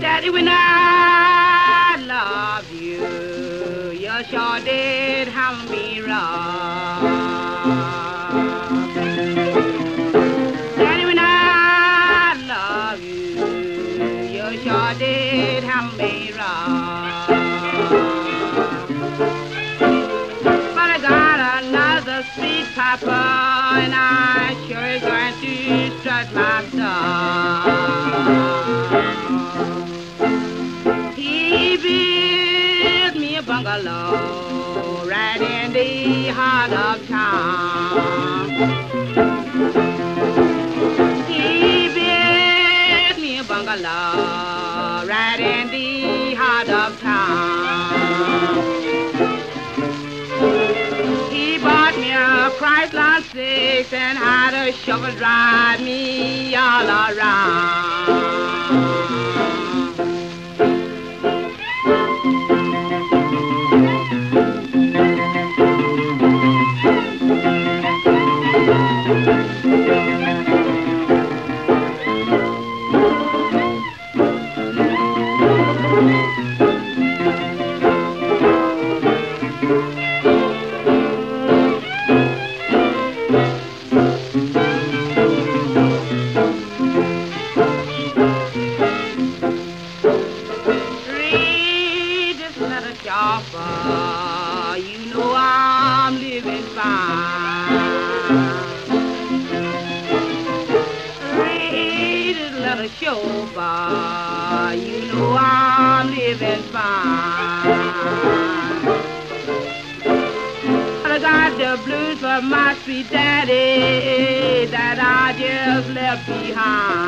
Daddy, when I love you, you sure did papa, and I sure is going to strut my stuff. He built me a bungalow right in the heart of town. He built me a bungalow right in the heart of town. Chrysler six and had a shovel drive me all around. This letter, Chopper. You know I'm living fine. This letter, Chopper. You know I'm living fine. I got the blues for my sweet daddy that I just left behind.